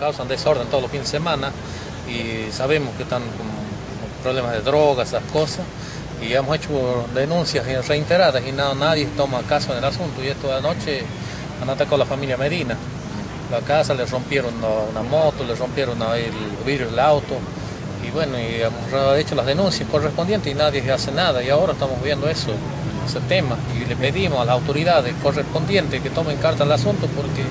causan desorden todos los fines de semana y sabemos que están con problemas de drogas, esas cosas, y hemos hecho denuncias reiteradas y nada, nadie toma caso en el asunto. Y esto anoche han atacado a la familia Medina. La casa le rompieron una, moto, le rompieron el vidrio del auto. Y bueno, y hemos hecho las denuncias correspondientes y nadie hace nada. Y ahora estamos viendo eso, ese tema. Y le pedimos a las autoridades correspondientes que tomen carta al asunto porque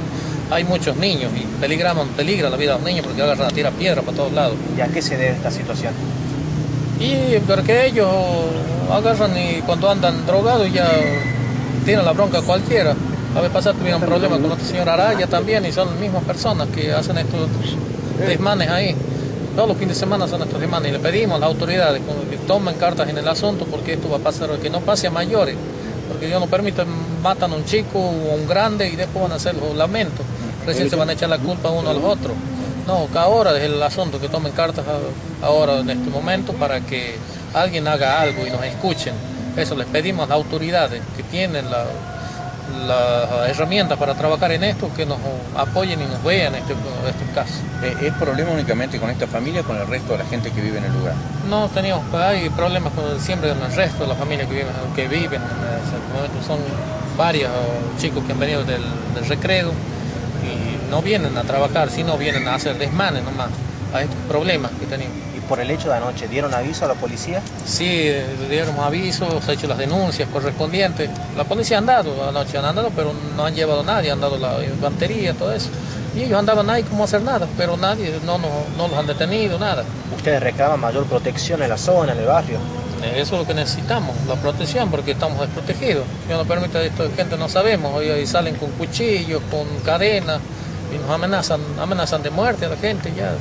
hay muchos niños y peligramos, peligra la vida de los niños porque agarran a tirar piedra para todos lados. ¿Y a qué se debe esta situación? Y porque ellos agarran y cuando andan drogados ya tienen la bronca cualquiera. A ver, pasar tuvieron un problema con otro señor Araya también y son las mismas personas que hacen estos desmanes ahí. Todos los fines de semana son estos desmanes y le pedimos a las autoridades que tomen cartas en el asunto porque esto va a pasar, que no pase a mayores, porque Dios no permite, matan a un chico o a un grande y después van a hacer los lamentos. Recién se van a echar la culpa uno a los otros. No, que ahora es el asunto, que tomen cartas ahora en este momento para que alguien haga algo y nos escuchen. Eso les pedimos a las autoridades que tienen las herramientas para trabajar en esto, que nos apoyen y nos vean en este, estos casos. Eh, ¿Es problema únicamente con esta familia o con el resto de la gente que vive en el lugar? No, tenemos, hay problemas con, siempre con el resto de la familia que viven, que viven en ese momento. Son varios chicos que han venido del, del recreo y no vienen a trabajar, sino vienen a hacer desmanes nomás a estos problemas que tenemos. ¿Y por el hecho de anoche dieron aviso a la policía? Sí, dieron aviso, se han hecho las denuncias correspondientes. La policía ha andado anoche, han andado, pero no han llevado a nadie, han dado la infantería, todo eso. Y ellos andaban ahí como hacer nada, pero nadie, no, no, no los han detenido, nada. ¿Ustedes reclaman mayor protección en la zona, en el barrio? Eso es lo que necesitamos, la protección, porque estamos desprotegidos. Si no permite esto, gente no sabemos, hoy salen con cuchillos, con cadenas, y nos amenazan, amenazan de muerte a la gente ya.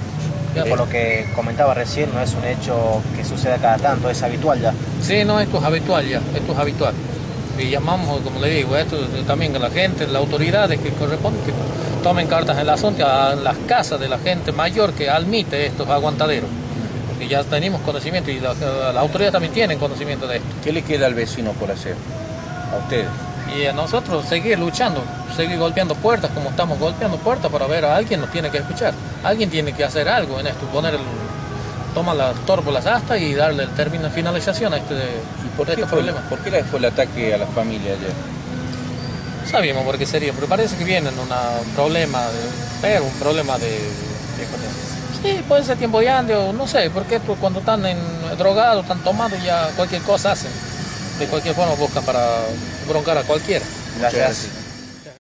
Por lo que comentaba recién, no es un hecho que suceda cada tanto, es habitual ya. Sí, no, esto es habitual ya, esto es habitual. Y llamamos, como le digo, esto también a la gente, las autoridades que corresponden, que tomen cartas en el asunto, a las casas de la gente mayor que admite estos aguantaderos. Porque ya tenemos conocimiento y las la autoridades también tienen conocimiento de esto. ¿Qué le queda al vecino por hacer? A ustedes y a nosotros seguir luchando, seguir golpeando puertas como estamos golpeando puertas para ver a alguien nos tiene que escuchar, alguien tiene que hacer algo en esto, poner el, toma la las astas y darle el término de finalización a este, ¿Y por este problema. ¿Por qué fue el ataque a la familia ayer? Sabíamos por qué sería, pero parece que viene un problema, de, pero un problema de, Sí, puede ser tiempo de ande o no sé, porque cuando están en, drogados, están tomados, ya cualquier cosa hacen de cualquier forma busca para broncar a cualquiera. Gracias.